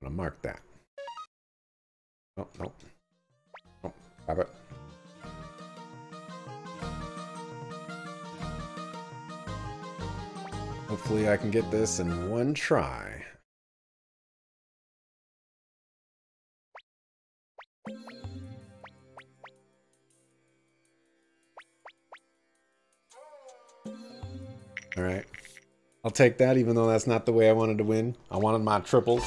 I'm gonna mark that. Oh, no. Oh, grab it. Hopefully I can get this in one try. Alright. I'll take that even though that's not the way I wanted to win. I wanted my triples.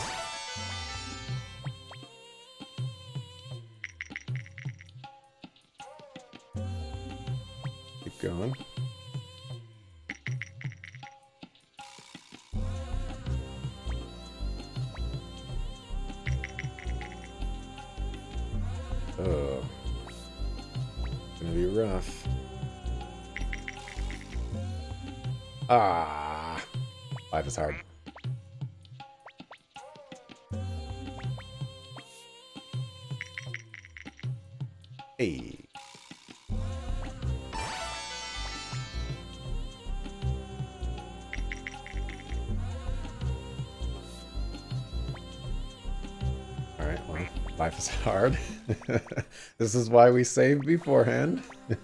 This is why we save beforehand.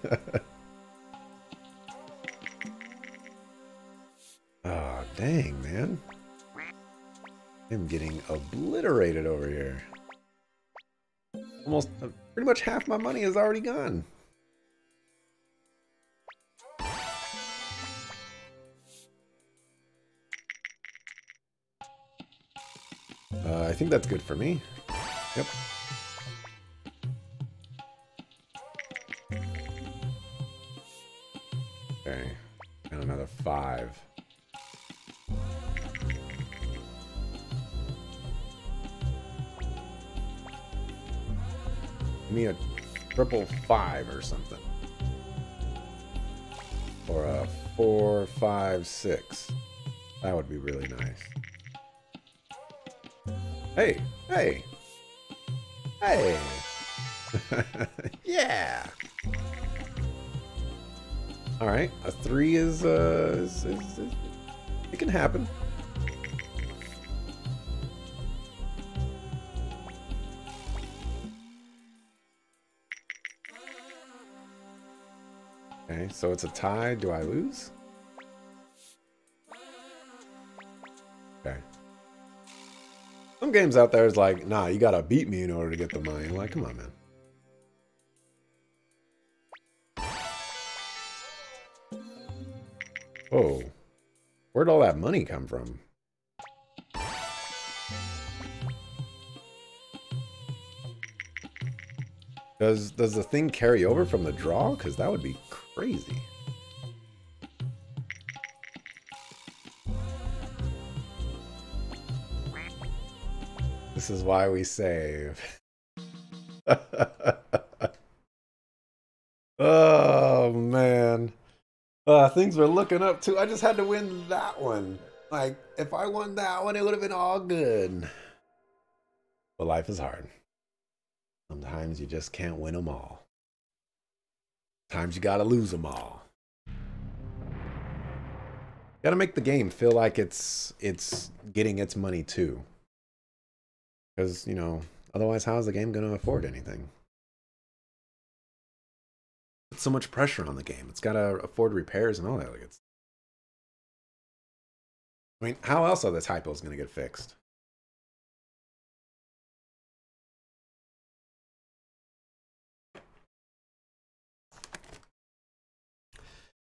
oh, dang, man. I'm getting obliterated over here. Almost, uh, pretty much half my money is already gone. Uh, I think that's good for me. Yep. Okay. And another five. Give me a triple five or something. Or a four, five, six. That would be really nice. Hey, hey, hey. yeah. All right, a three is, uh, is, is, is, it can happen. Okay, so it's a tie. Do I lose? Okay. Some games out there is like, nah, you gotta beat me in order to get the money. I'm like, come on, man. Whoa. Where'd all that money come from? Does does the thing carry over from the draw? Because that would be crazy. This is why we save. oh man. Uh, things were looking up too. I just had to win that one. Like, if I won that one, it would have been all good. But life is hard. Sometimes you just can't win them all. Times you gotta lose them all. Gotta make the game feel like it's it's getting its money too. Because, you know, otherwise how is the game gonna afford anything? Put so much pressure on the game. It's gotta afford repairs and all that. Like it's I mean, how else are the typos gonna get fixed?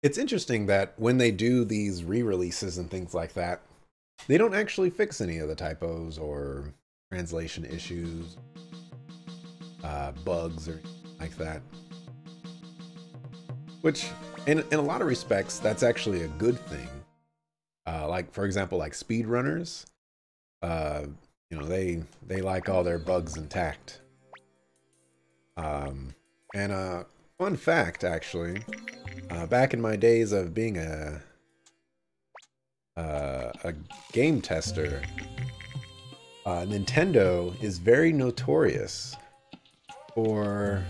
It's interesting that when they do these re-releases and things like that, they don't actually fix any of the typos or translation issues, uh, bugs or like that. Which, in, in a lot of respects, that's actually a good thing. Uh, like, for example, like speedrunners, uh, you know, they they like all their bugs intact. Um, and uh, fun fact, actually, uh, back in my days of being a uh, a game tester, uh, Nintendo is very notorious for.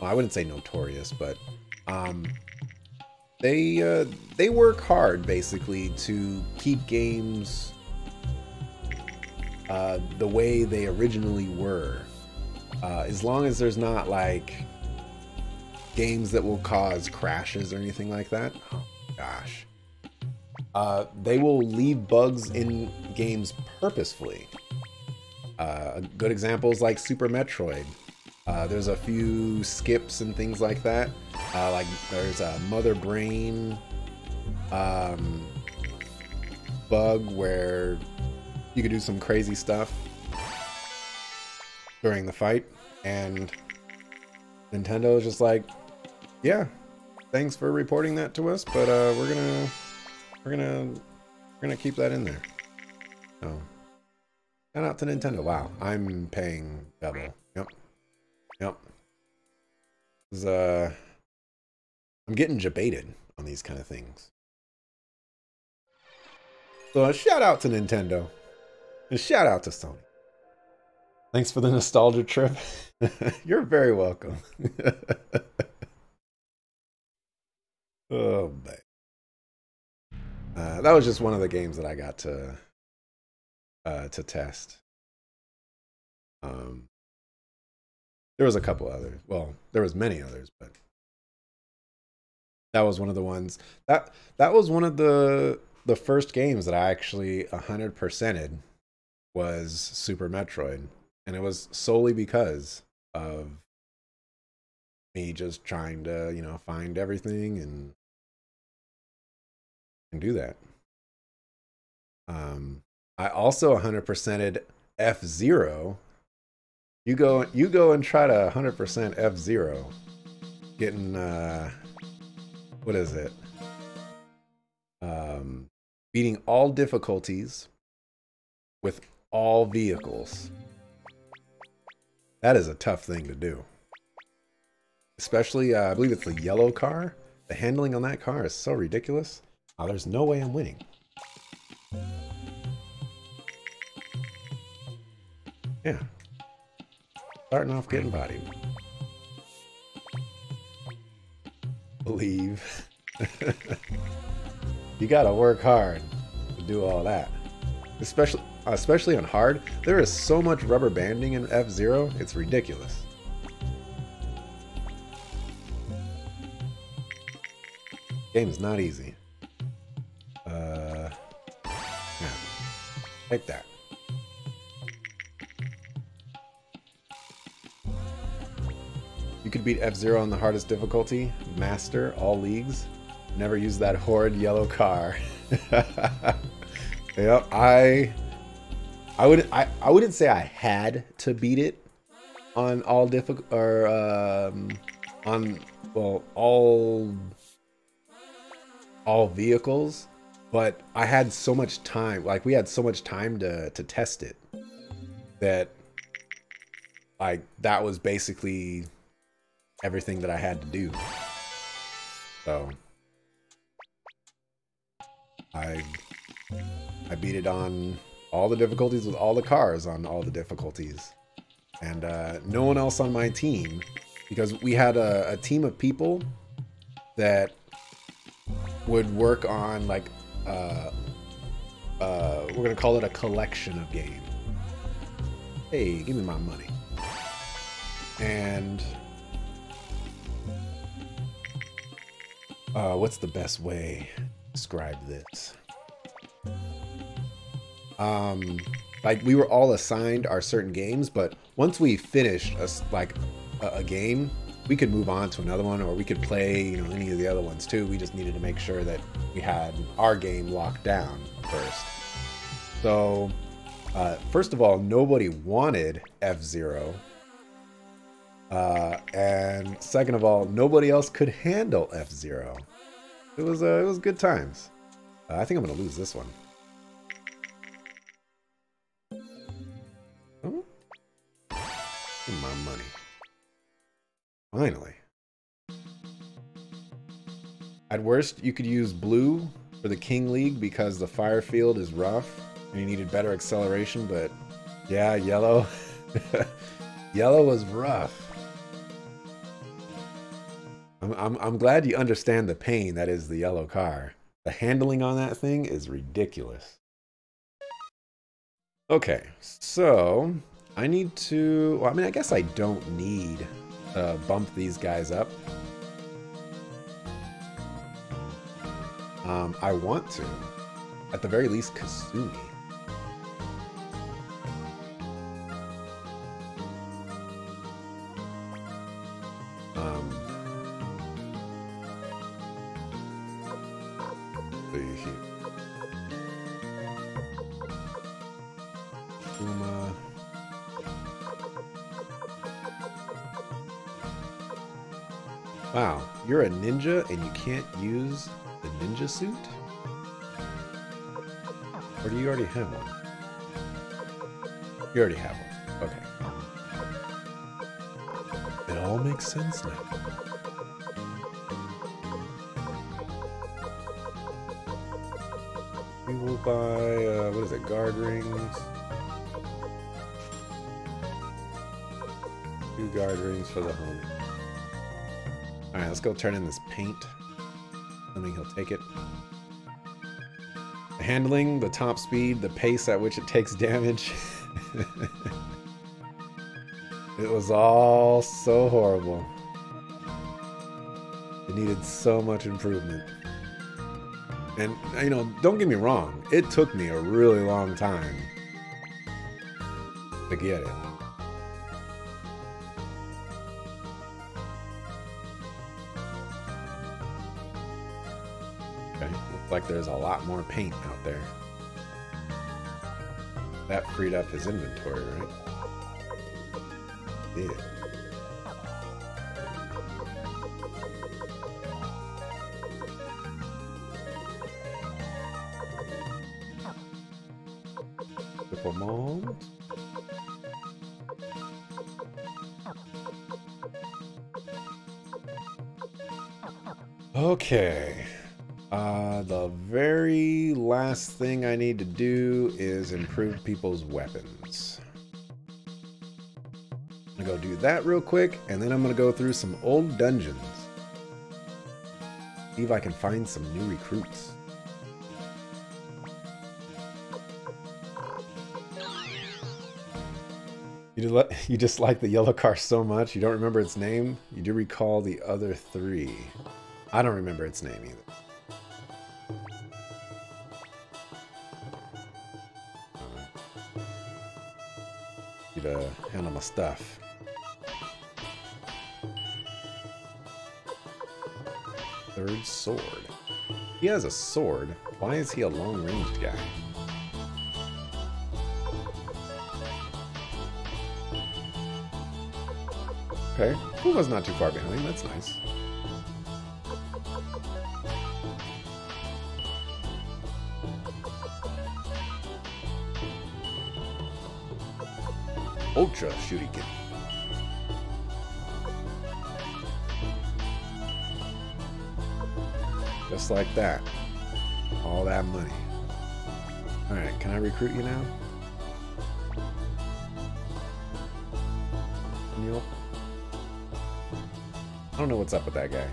Well, I wouldn't say notorious, but um, they uh, they work hard basically to keep games uh, the way they originally were. Uh, as long as there's not like games that will cause crashes or anything like that. Oh gosh. Uh, they will leave bugs in games purposefully. Uh, good examples like Super Metroid. Uh, there's a few skips and things like that. Uh, like there's a Mother Brain um, bug where you could do some crazy stuff during the fight, and Nintendo is just like, yeah, thanks for reporting that to us, but uh, we're gonna we're gonna we're gonna keep that in there. Oh, shout out to Nintendo. Wow, I'm paying double. Yep. Uh, I'm getting jebaited on these kind of things. So a shout out to Nintendo. And shout out to Sony. Thanks for the nostalgia trip. You're very welcome. oh man. Uh, that was just one of the games that I got to uh, to test. Um, there was a couple others. Well, there was many others, but that was one of the ones that that was one of the the first games that I actually 100%ed was Super Metroid. And it was solely because of me just trying to, you know, find everything and and do that. Um, I also 100%ed F Zero. You go, you go and try to 100% F Zero, getting uh, what is it? Um, beating all difficulties with all vehicles. That is a tough thing to do. Especially, uh, I believe it's the yellow car. The handling on that car is so ridiculous. Oh, there's no way I'm winning. Yeah. Starting off getting bodied. Believe. you gotta work hard to do all that. Especially especially on hard, there is so much rubber banding in F-Zero, it's ridiculous. Game is not easy. Uh, yeah. Take that. You could beat F-Zero on the hardest difficulty, Master, all leagues. Never use that horrid yellow car. yep, I I would I, I wouldn't say I had to beat it on all difficult or um, on well all all vehicles, but I had so much time. Like we had so much time to to test it that like that was basically everything that I had to do. So I I beat it on all the difficulties with all the cars on all the difficulties. And uh, no one else on my team, because we had a, a team of people that would work on like, uh, uh, we're gonna call it a collection of games. Hey, give me my money. And uh, what's the best way to describe this? um, like we were all assigned our certain games, but once we finished a, like a, a, game, we could move on to another one, or we could play you know any of the other ones too. We just needed to make sure that we had our game locked down first. So, uh, first of all, nobody wanted F Zero. Uh, and second of all, nobody else could handle F Zero. It was uh, it was good times. Uh, I think I'm gonna lose this one. my money. Finally. At worst, you could use blue for the King League because the fire field is rough and you needed better acceleration, but yeah, yellow. yellow was rough. I'm, I'm, I'm glad you understand the pain that is the yellow car. The handling on that thing is ridiculous. Okay, so I need to, well, I mean, I guess I don't need to bump these guys up. Um, I want to. At the very least, Kasumi. Ninja and you can't use the ninja suit? Or do you already have one? You already have one. Okay. It all makes sense now. We will buy, uh, what is it, guard rings? Two guard rings for the homie. Alright, let's go turn in this paint. Assuming he'll take it. The handling, the top speed, the pace at which it takes damage. it was all so horrible. It needed so much improvement. And, uh, you know, don't get me wrong, it took me a really long time to get it. Like there's a lot more paint out there. That freed up his inventory, right? Yeah. Okay. Last thing I need to do is improve people's weapons. I'm gonna go do that real quick, and then I'm gonna go through some old dungeons. See if I can find some new recruits. You, do you just like the yellow car so much, you don't remember its name? You do recall the other three. I don't remember its name either. Handle my stuff. Third sword. He has a sword. Why is he a long-ranged guy? Okay, who was not too far behind. That's nice. Ultra Shuriken. Just like that. All that money. Alright, can I recruit you now? Neil? I don't know what's up with that guy.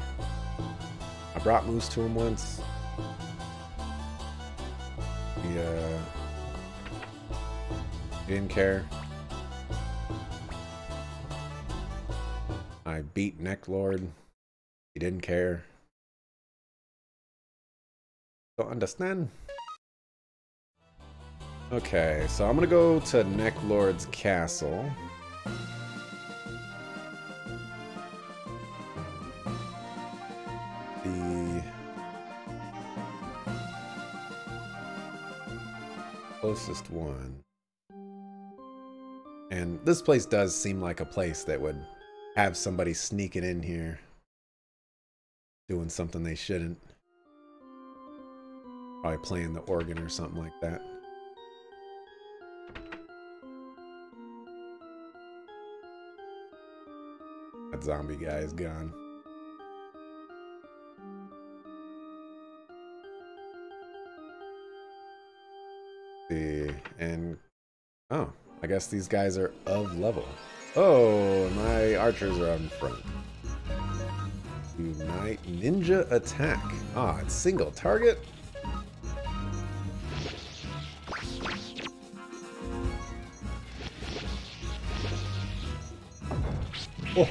I brought Moose to him once. He, uh, he didn't care. Beat Neclord. He didn't care. Don't understand. Okay, so I'm gonna go to Neclord's castle. The closest one. And this place does seem like a place that would have somebody sneaking in here doing something they shouldn't. Probably playing the organ or something like that. That zombie guy is gone. See, and oh, I guess these guys are of level. Oh, my archers are out in front. Unite ninja attack. Ah, it's single target.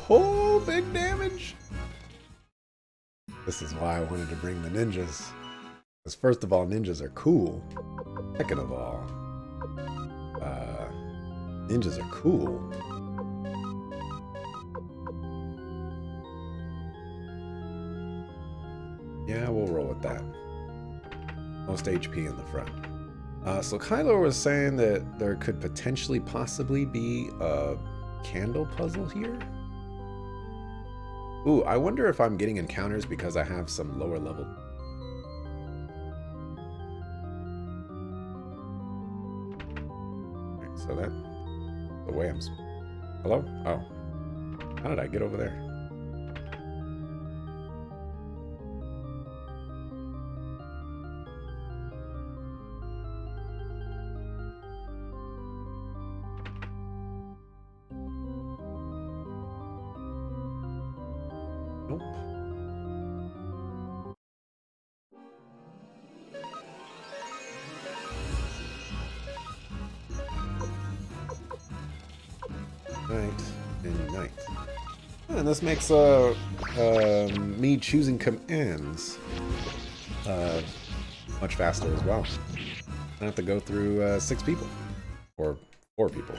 Oh, big damage! This is why I wanted to bring the ninjas. Because first of all, ninjas are cool. Second of all, uh, ninjas are cool. HP in the front. Uh, so Kylo was saying that there could potentially possibly be a candle puzzle here. Ooh, I wonder if I'm getting encounters because I have some lower level. so that the way I'm. Hello? Oh, how did I get over there? This makes uh, uh, me choosing commands uh, much faster as well. I don't have to go through uh, six people or four people.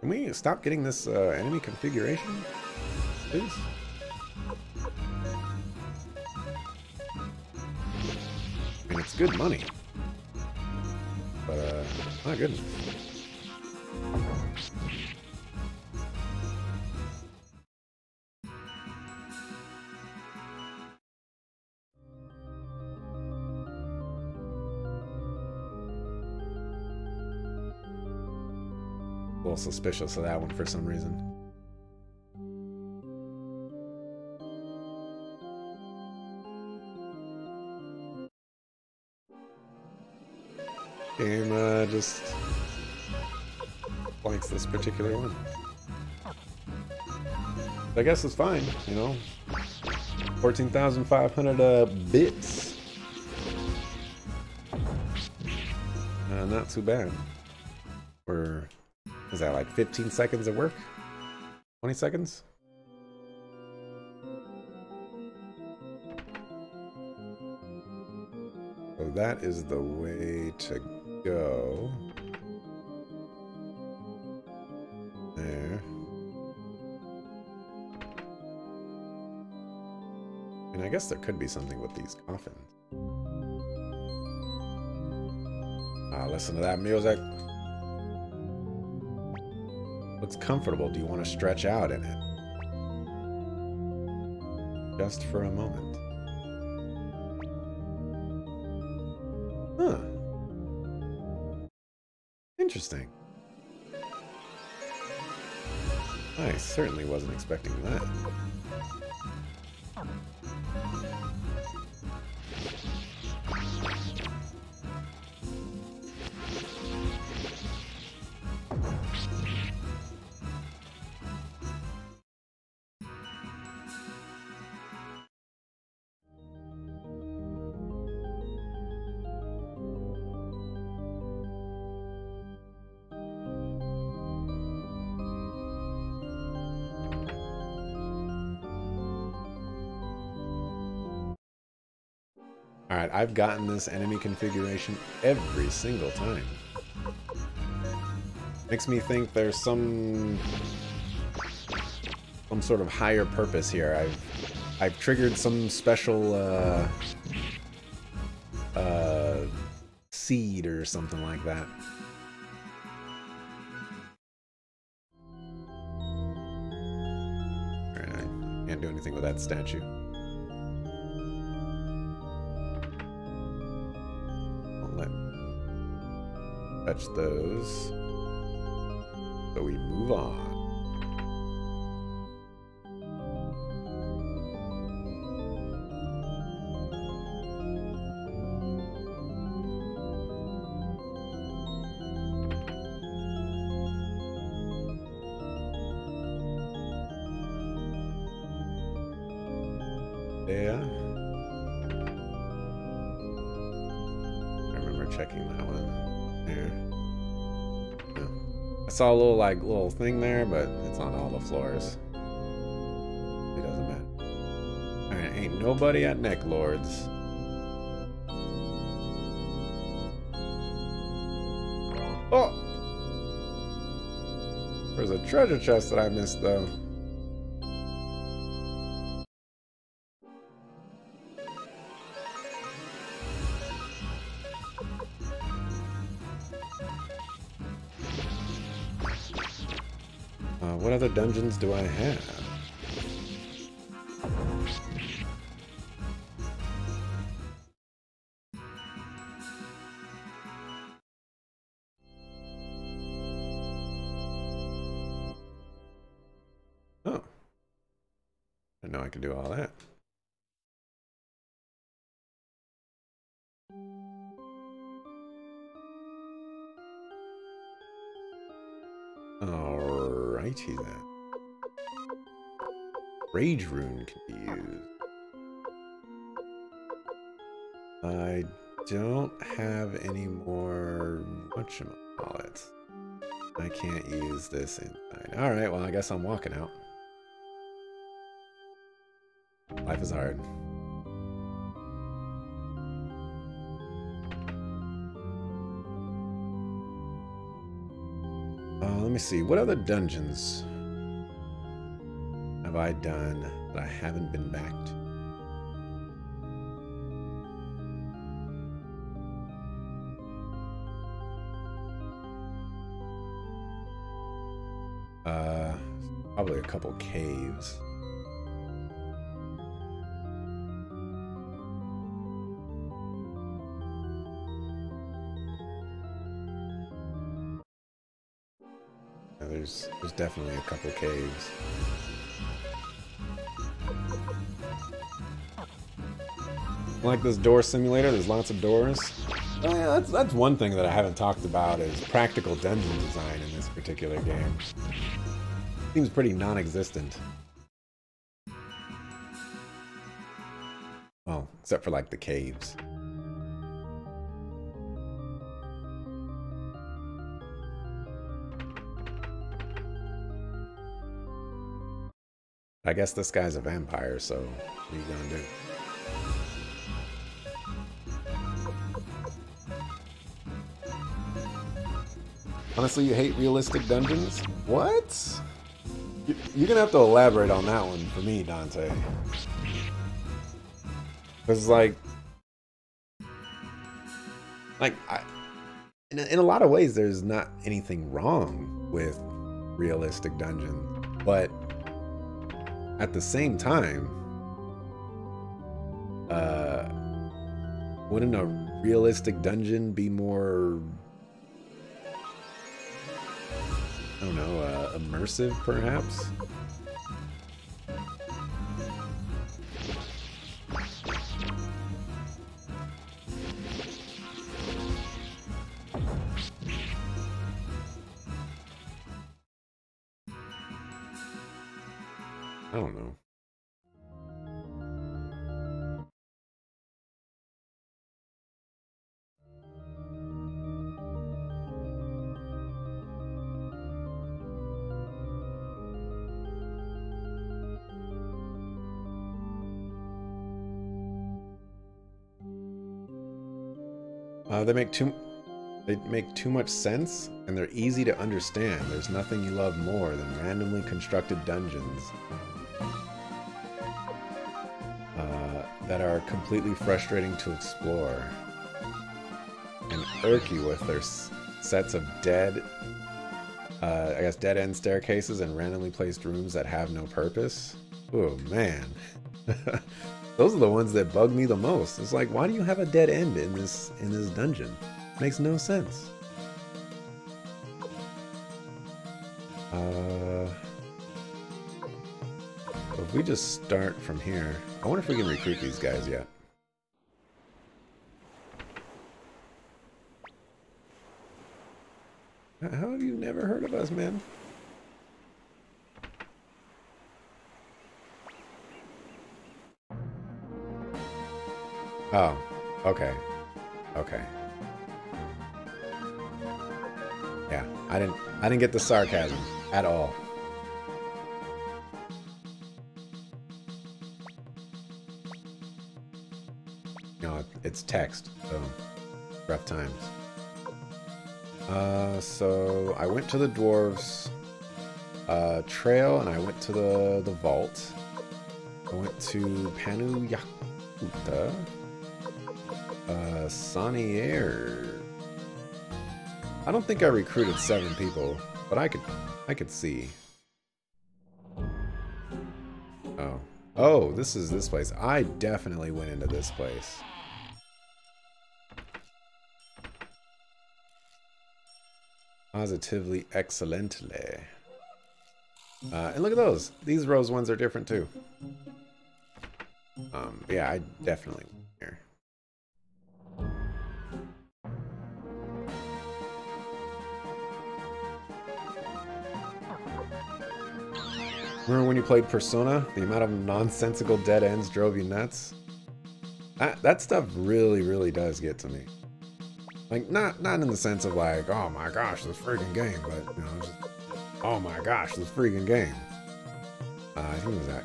Can we stop getting this uh, enemy configuration, please? Good money. But, uh, my goodness. A little suspicious of that one for some reason. Game uh, just likes this particular one. I guess it's fine, you know. 14,500 uh, bits. Uh, not too bad. For, is that like 15 seconds of work? 20 seconds? So that is the way to go. There. And I guess there could be something with these coffins. Ah, listen to that music. Looks comfortable. Do you want to stretch out in it? Just for a moment. Interesting. I certainly wasn't expecting that. I've gotten this enemy configuration every single time. Makes me think there's some some sort of higher purpose here. I've I've triggered some special uh, uh, seed or something like that. Alright, I can't do anything with that statue. Touch those. So we move on. Saw a little like little thing there, but it's on all the floors. It doesn't matter. Alright, ain't nobody at Neclord's. Oh! There's a treasure chest that I missed though. Dungeons do I have? Oh. I know I can do all that. Alrighty then. Rage rune can be used. I don't have any more whatchamacallit. I can't use this inside. Alright, well I guess I'm walking out. Life is hard. Uh, let me see. What other dungeons have I done that I haven't been back to? Uh, probably a couple caves. There's there's definitely a couple caves. Like this door simulator, there's lots of doors. Oh yeah, that's that's one thing that I haven't talked about is practical dungeon design in this particular game. Seems pretty non-existent. Well, except for like the caves. I guess this guy's a vampire, so what are you gonna do? Honestly, you hate realistic dungeons? What? You're gonna have to elaborate on that one for me, Dante. Because, like, like, I, in, a, in a lot of ways, there's not anything wrong with realistic dungeons, but at the same time, uh, wouldn't a realistic dungeon be more I don't know, uh, immersive perhaps? They make too they make too much sense and they're easy to understand. There's nothing you love more than randomly constructed dungeons uh, that are completely frustrating to explore and irk you with their sets of dead, uh, I guess, dead end staircases and randomly placed rooms that have no purpose. Oh man. Those are the ones that bug me the most. It's like, why do you have a dead end in this in this dungeon? Makes no sense. Uh, if we just start from here, I wonder if we can recruit these guys yet. How have you never heard of us, man? Oh, okay. Okay. Yeah, I didn't I didn't get the sarcasm at all. No, it's text, so rough times. Uh, so I went to the dwarves uh, trail and I went to the the vault. I went to Pannu Yakuta, uh, Sanier. I don't think I recruited seven people, but I could I could see. Oh. Oh, this is this place. I definitely went into this place. Positively excellently. Uh, and look at those. These rose ones are different too. Um, yeah, I definitely Remember when you played Persona? The amount of nonsensical dead ends drove you nuts? That, that stuff really, really does get to me. Like, not not in the sense of like, oh my gosh, this freaking game, but, you know, just, oh my gosh, this freaking game. Uh, I think it was that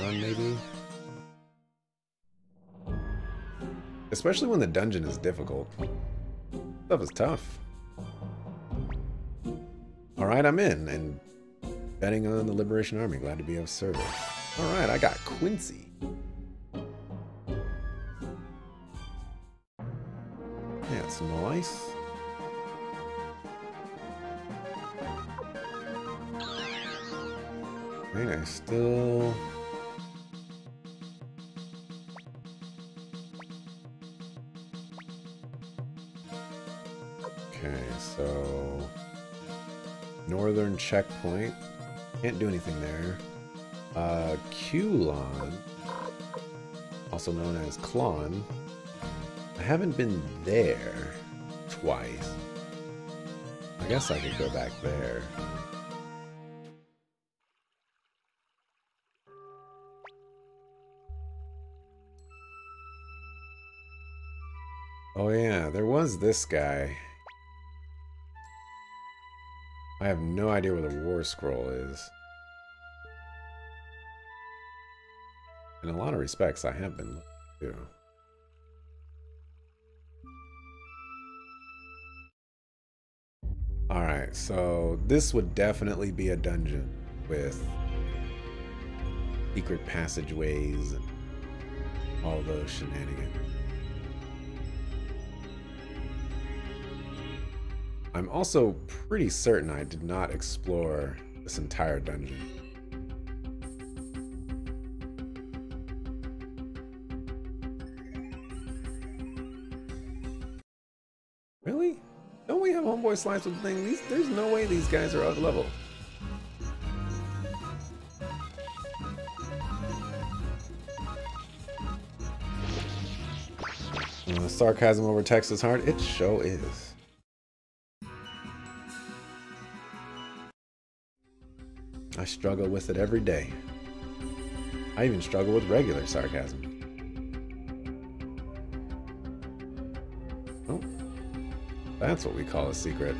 run, maybe? Especially when the dungeon is difficult. Stuff is tough. Alright, I'm in, and betting on the Liberation Army. Glad to be of service. Alright, I got Quincy. That's nice. Right, I still... Okay, so... Northern checkpoint. Can't do anything there. Uh, Culon, also known as Klon. I haven't been there twice. I guess I could go back there. Oh yeah, there was this guy. I have no idea where the war scroll is. In a lot of respects, I have been too. Alright, so this would definitely be a dungeon with secret passageways and all those shenanigans. I'm also pretty certain I did not explore this entire dungeon. Really? Don't we have homeboy slides with the thing? These, there's no way these guys are out of level. Uh, sarcasm over text is hard. It sure is. Struggle with it every day. I even struggle with regular sarcasm. Oh, that's what we call a secret.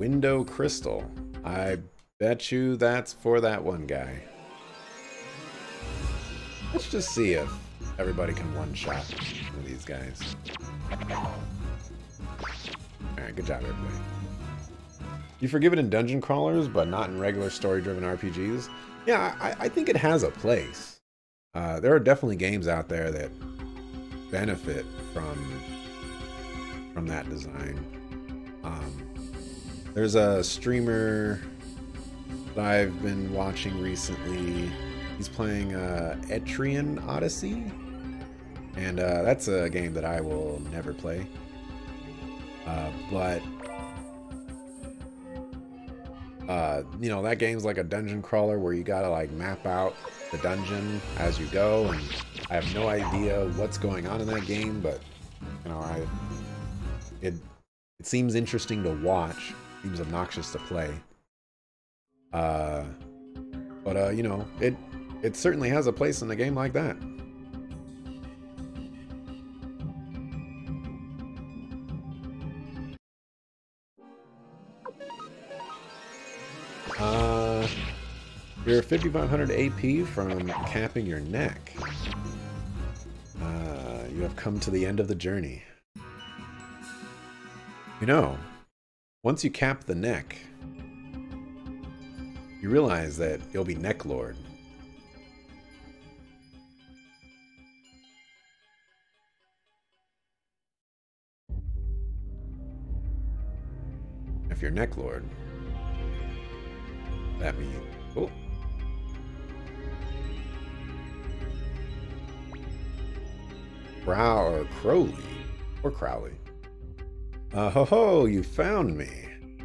Window crystal. I bet you that's for that one guy. Let's just see if everybody can one-shot these guys. Alright, good job, everybody. You forgive it in dungeon crawlers, but not in regular story-driven RPGs. Yeah, I, I, think it has a place. Uh, there are definitely games out there that benefit from from that design. Um, there's a streamer that I've been watching recently. He's playing uh, Etrian Odyssey, and uh, that's a game that I will never play. Uh, but uh, you know, that game's like a dungeon crawler where you gotta like map out the dungeon as you go, and I have no idea what's going on in that game, but you know, I it it seems interesting to watch. Seems obnoxious to play. Uh, but uh, you know, it it certainly has a place in a game like that. You're 5500 AP from capping your neck. Uh, you have come to the end of the journey. You know, once you cap the neck, you realize that you'll be Neclord. If you're Neclord, that means... Oh. Crow or Crowley. Or Crowley. Uh, ho ho, you found me.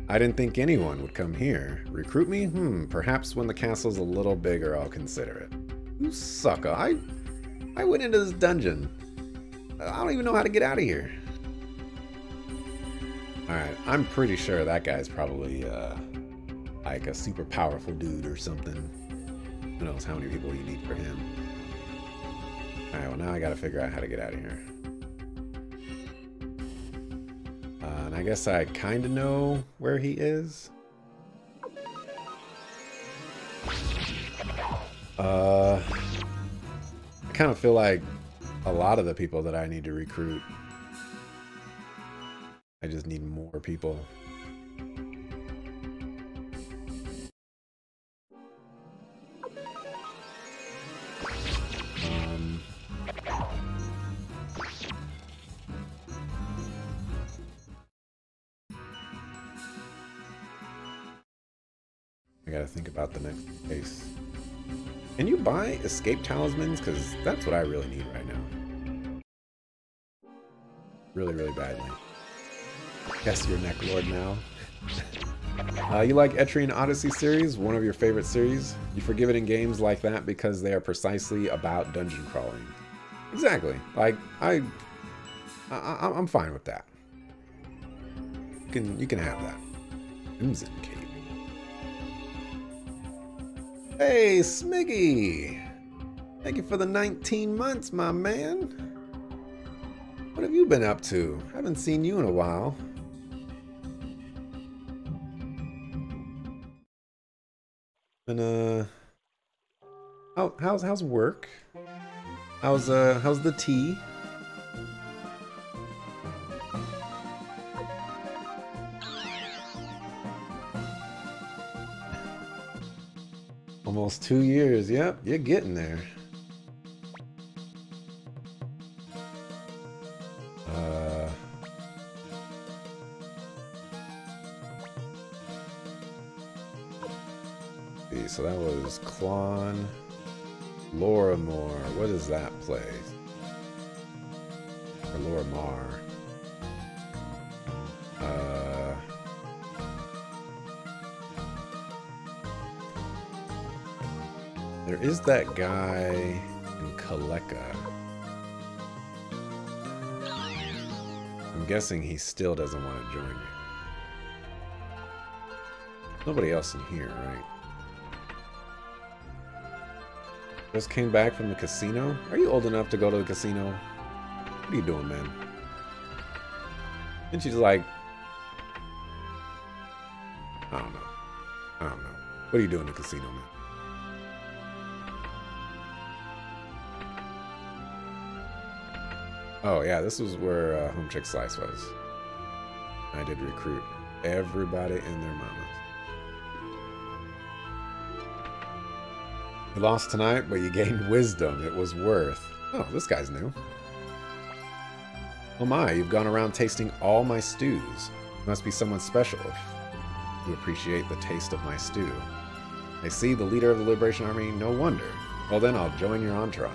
I didn't think anyone would come here. Recruit me? Hmm, perhaps when the castle's a little bigger I'll consider it. You sucker. I, I went into this dungeon. I don't even know how to get out of here. Alright, I'm pretty sure that guy's probably, uh, like a super powerful dude or something. Who knows how many people you need for him. Alright, well now I gotta figure out how to get out of here. Uh, and I guess I kind of know where he is. Uh, I kind of feel like a lot of the people that I need to recruit, I just need more people. Escape talismans? Because that's what I really need right now. Really, really badly. Guess you're Neclord now. uh, you like Etrian Odyssey series? One of your favorite series? You forgive it in games like that because they are precisely about dungeon crawling. Exactly. Like, I... I I'm fine with that. You can, you can have that. Crimson Hey, Smiggy! Thank you for the 19 months, my man. What have you been up to? I Haven't seen you in a while. And uh, how, how's how's work? How's uh how's the tea? Almost two years. Yep, you're getting there. What is that place? Or Lorimar. Uh, there is that guy in Kalekka. I'm guessing he still doesn't want to join me. Nobody else in here, right? Just came back from the casino? Are you old enough to go to the casino? What are you doing, man? And she's like, I don't know. I don't know. What are you doing in the casino, man? Oh yeah, this was where uh, Home Chick Slice was. I did recruit everybody and their mamas. You lost tonight, but you gained wisdom. It was worth. Oh, this guy's new. Oh my, you've gone around tasting all my stews. You must be someone special if you appreciate the taste of my stew. I see the leader of the Liberation Army, no wonder. Well then, I'll join your entourage.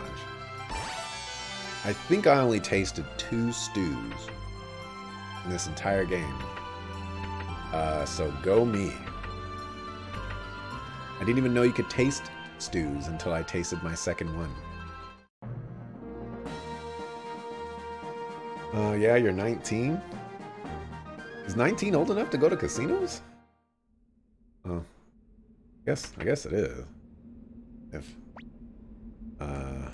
I think I only tasted two stews in this entire game. Uh, so go me. I didn't even know you could taste stews until I tasted my second one. Uh, yeah, you're 19? Is 19 old enough to go to casinos? Oh. Yes, I guess it is. If, uh...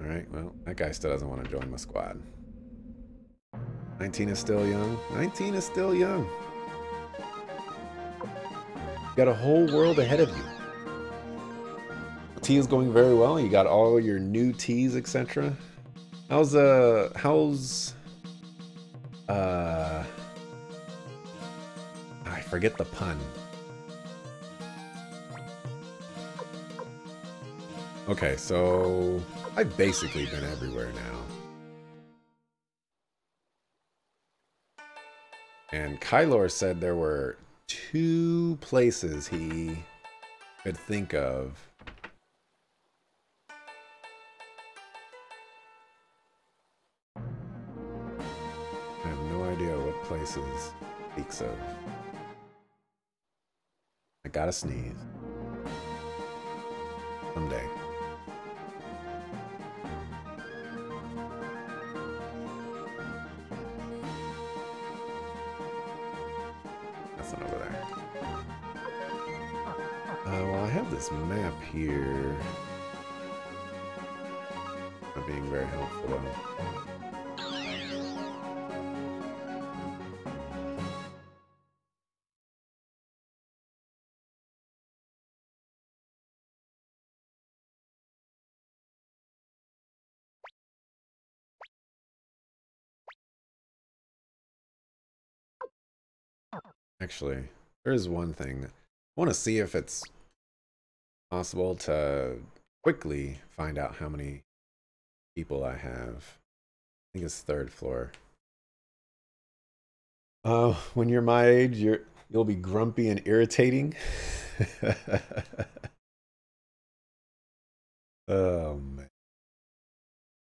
Alright, well, that guy still doesn't want to join my squad. 19 is still young. 19 is still young. got a whole world ahead of you. Tea is going very well. You got all your new teas, etc. How's uh how's uh I forget the pun. Okay, so I've basically been everywhere now. And Kylor said there were two places he could think of. Places speaks of. I gotta sneeze. Someday. Nothing over there. Uh, well, I have this map here. Not being very helpful though. Actually, there is one thing. I want to see if it's possible to quickly find out how many people I have. I think it's third floor. Uh, when you're my age, you're you'll be grumpy and irritating. oh man.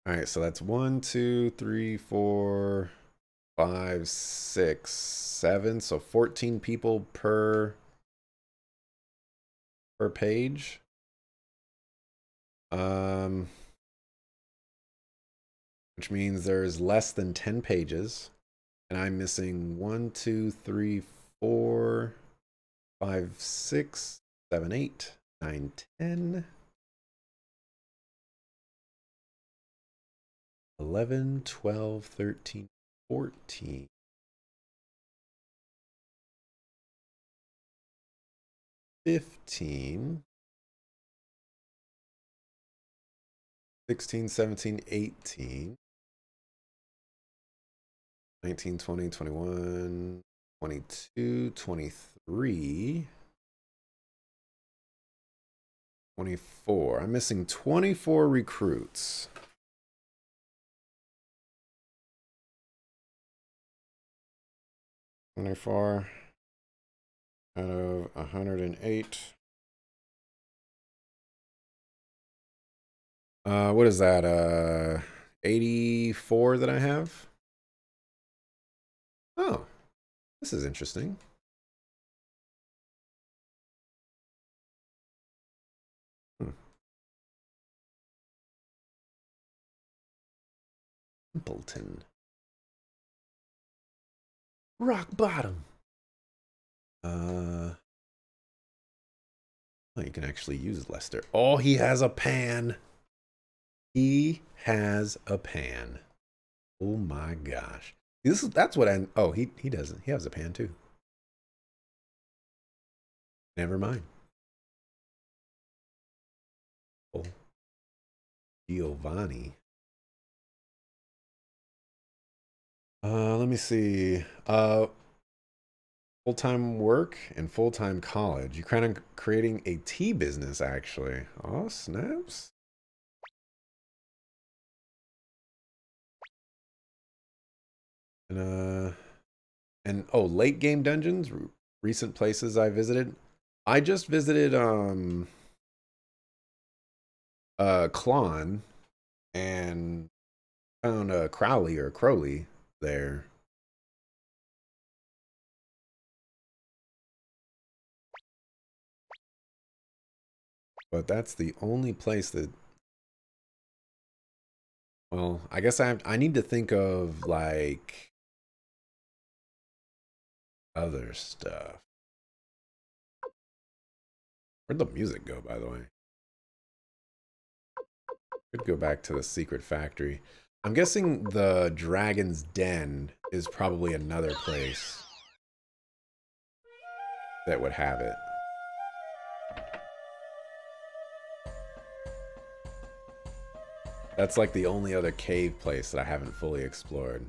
All right, so that's one, two, three, four, five, six, seven. So 14 people per per page. Um, which means there's less than 10 pages. And I'm missing one, two, three, four, five, six, seven, eight, nine, ten. 11, 12, 13, 14. 15, 16, 17, 18, 19, 20, 21, 22, 23, 24. I'm missing 24 recruits. Twenty-four out of 108. Uh, what is that? Uh, 84 that I have? Oh, this is interesting. Hmm. Simpleton. Rock bottom. Uh, oh, you can actually use Lester. Oh, he has a pan. He has a pan. Oh my gosh. This is that's what I oh he he doesn't. He has a pan too. Never mind. Oh. Giovanni. Uh let me see. Uh full-time work and full-time college. You're kind of creating a tea business, actually. Oh, snaps. And, uh, and, oh, late game dungeons, recent places I visited. I just visited, um, uh, Qlon and found a Crowley or Crowley there. But that's the only place that well, I guess I have, I need to think of like other stuff. Where'd the music go, by the way? Could go back to the secret factory. I'm guessing the Dragon's Den is probably another place that would have it. That's like the only other cave place that I haven't fully explored.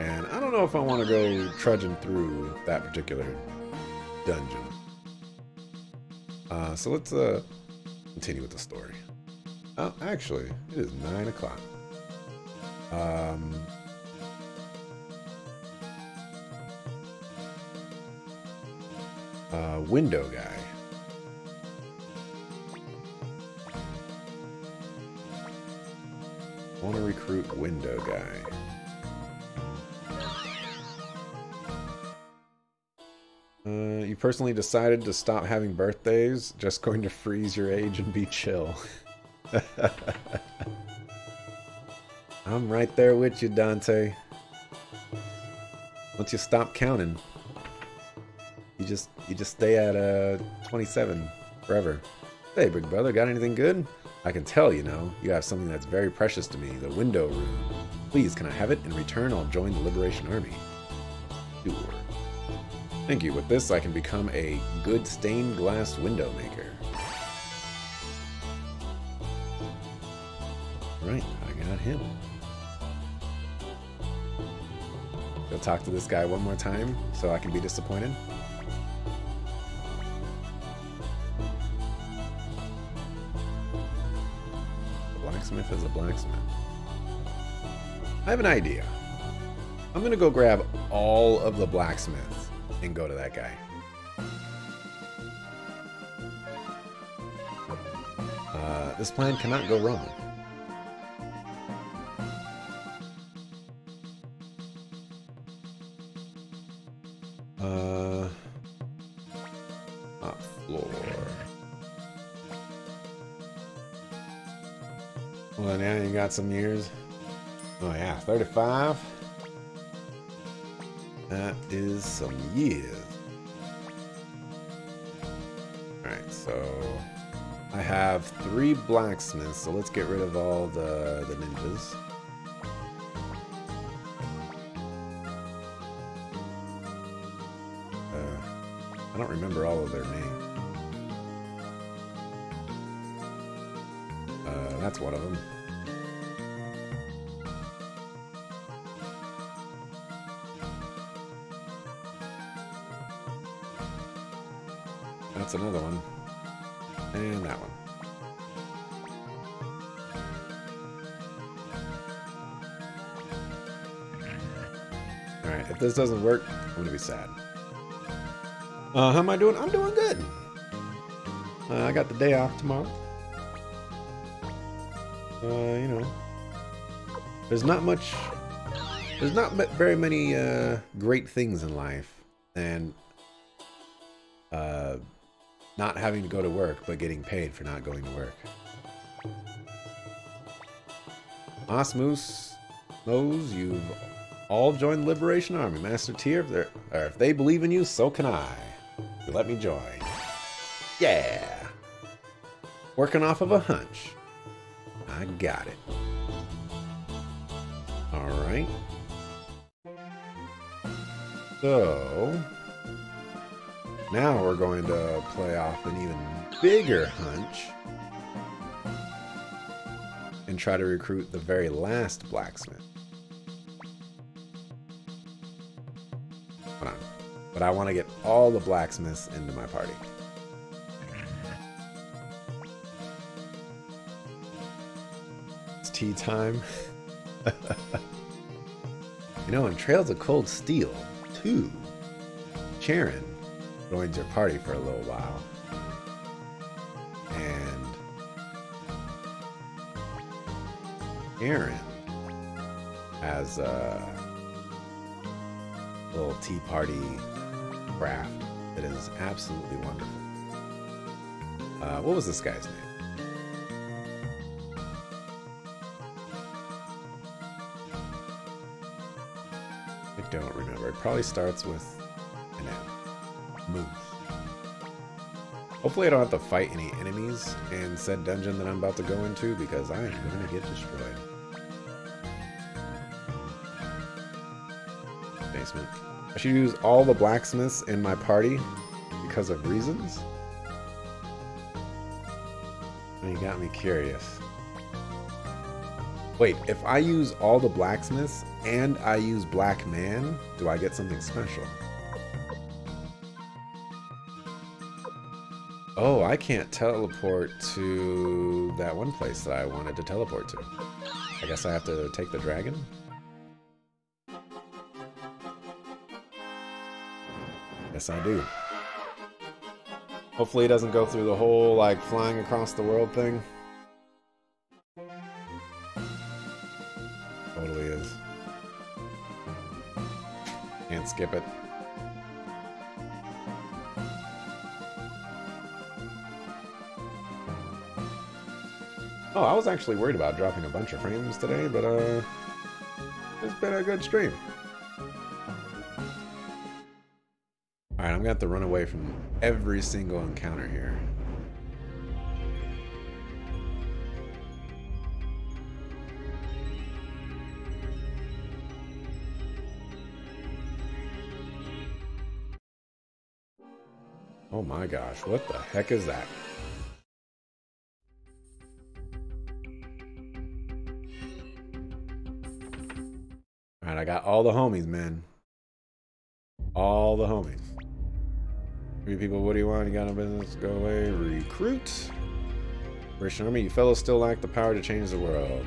And I don't know if I want to go trudging through that particular dungeon. Uh, so let's uh, continue with the story. Oh, actually, it is 9 o'clock. Um, uh, window guy. Want to recruit window guy. You personally decided to stop having birthdays? Just going to freeze your age and be chill. I'm right there with you, Dante. Once you stop counting, you just you just stay at uh 27 forever. Hey, big brother, got anything good? I can tell, you know, you have something that's very precious to me, the window room. Please, can I have it? In return, I'll join the Liberation Army. Thank you. With this, I can become a good stained glass window maker. Right, I got him. Go talk to this guy one more time so I can be disappointed. blacksmith is a blacksmith. I have an idea. I'm gonna go grab all of the blacksmiths and go to that guy. Uh, this plan cannot go wrong. Uh, floor. Well, now you got some years. Oh yeah, 35. That is some years. Alright, so I have three blacksmiths, so let's get rid of all the, the ninjas. Uh, I don't remember all of their names. Uh, that's one of them. That's another one. And that one. Alright, if this doesn't work, I'm gonna be sad. Uh, how am I doing? I'm doing good. Uh, I got the day off tomorrow. Uh, you know, there's not much, there's not very many uh, great things in life, having to go to work, but getting paid for not going to work. Osmoose, those you've all joined the Liberation Army. Master Tear, if, or if they believe in you, so can I. You let me join. Yeah! Working off of a hunch. I got it. Alright. So... Now we're going to play off an even bigger hunch and try to recruit the very last blacksmith. Hold on. But I want to get all the blacksmiths into my party. It's tea time. you know, in Trails of Cold Steel, too, Sharon joins your party for a little while. And Aaron has a little tea party craft that is absolutely wonderful. Uh, what was this guy's name? I don't remember. It probably starts with Hopefully I don't have to fight any enemies in said dungeon that I'm about to go into because I am going to get destroyed. Basement. I should use all the blacksmiths in my party because of reasons. You got me curious. Wait, if I use all the blacksmiths and I use Blackman, do I get something special? Oh, I can't teleport to that one place that I wanted to teleport to. I guess I have to take the dragon? Yes, I do. Hopefully it doesn't go through the whole, like, flying across the world thing. Totally is. Can't skip it. Oh, I was actually worried about dropping a bunch of frames today, but uh, it's been a good stream. Alright, I'm gonna have to run away from every single encounter here. Oh my gosh, what the heck is that? I got all the homies, man. All the homies. Three people, what do you want? You got no business, go away. Recruit. British Army, you fellows still lack the power to change the world.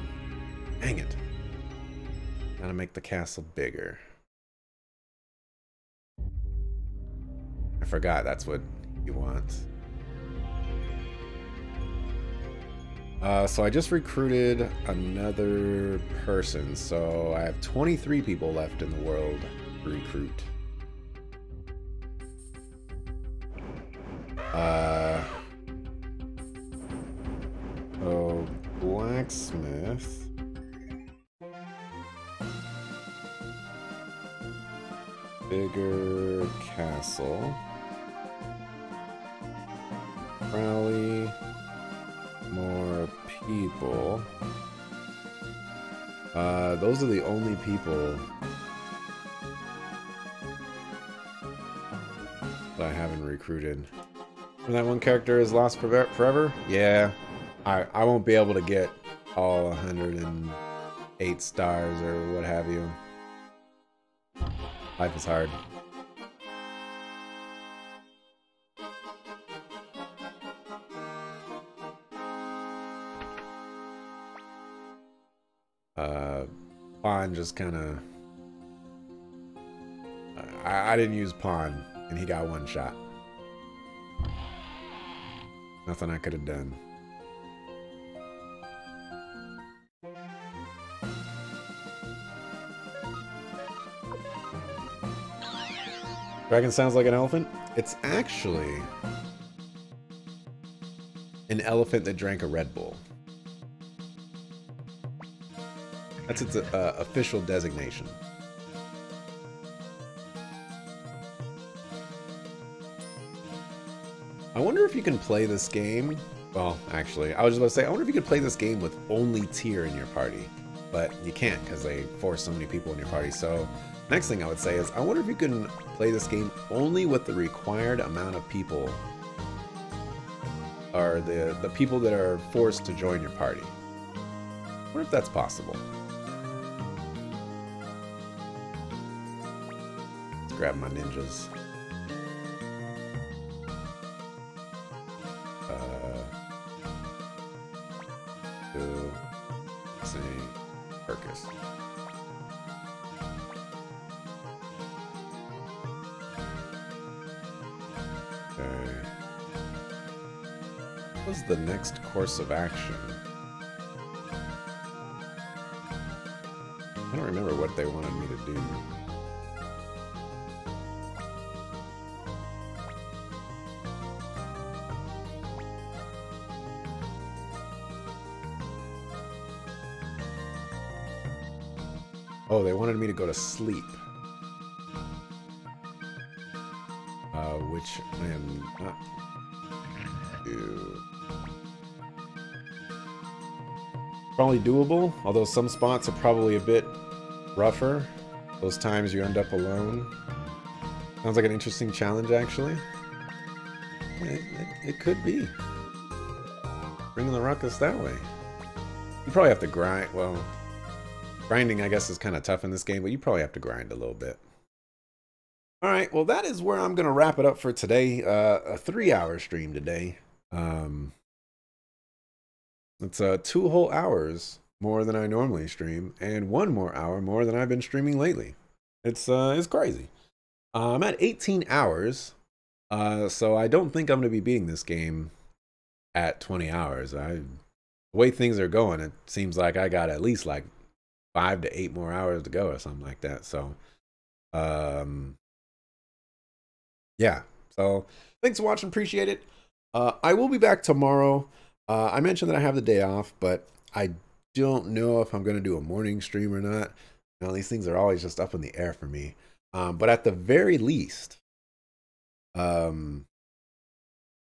Dang it. Gotta make the castle bigger. I forgot that's what he wants. Uh, so I just recruited another person, so I have 23 people left in the world to recruit. Uh, oh, blacksmith. Bigger castle. People. Uh, those are the only people that I haven't recruited. And that one character is lost forever? Yeah. I, I won't be able to get all 108 stars or what have you. Life is hard. Pahn just kind of... I, I didn't use Pahn, and he got one shot. Nothing I could have done. Dragon sounds like an elephant? It's actually an elephant that drank a Red Bull. That's its uh, official designation. I wonder if you can play this game. Well, actually, I was just about to say, I wonder if you could play this game with only tier in your party. But you can't because they force so many people in your party. So, next thing I would say is, I wonder if you can play this game only with the required amount of people. Or the, the people that are forced to join your party. Wonder if that's possible. Grab my ninjas. Uh, to say Perkus. Okay. What was the next course of action? I don't remember what they wanted me to do. Oh, they wanted me to go to sleep. Uh, which I am not. Probably doable, although some spots are probably a bit rougher. Those times you end up alone. Sounds like an interesting challenge, actually. It, it, it could be. bringing the ruckus that way. You probably have to grind. Well, grinding, I guess, is kind of tough in this game, but you probably have to grind a little bit. All right, well, that is where I'm going to wrap it up for today. Uh, a three-hour stream today. Um, it's uh, two whole hours more than I normally stream, and one more hour more than I've been streaming lately. It's uh, it's crazy. Uh, I'm at 18 hours, uh, so I don't think I'm going to be beating this game at 20 hours. I, the way things are going, it seems like I got at least like five to eight more hours to go or something like that. So, um, yeah. So thanks for watching. Appreciate it. Uh, I will be back tomorrow. Uh, I mentioned that I have the day off, but I don't know if I'm going to do a morning stream or not. Know, these things are always just up in the air for me. Um, but at the very least, um,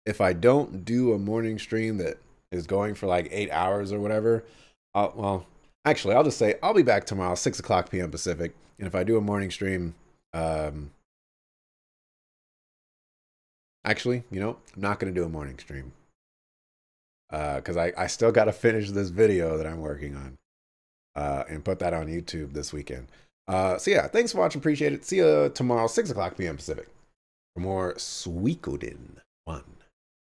if I don't do a morning stream that is going for like eight hours or whatever, I'll, well, actually, I'll just say I'll be back tomorrow, 6 o'clock p.m. Pacific. And if I do a morning stream, um, actually, you know, I'm not going to do a morning stream because uh, I, I still got to finish this video that I'm working on uh, and put that on YouTube this weekend. Uh, so yeah, thanks for watching. Appreciate it. See you tomorrow, 6 o'clock p.m. Pacific for more Suikoden 1.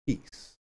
Peace.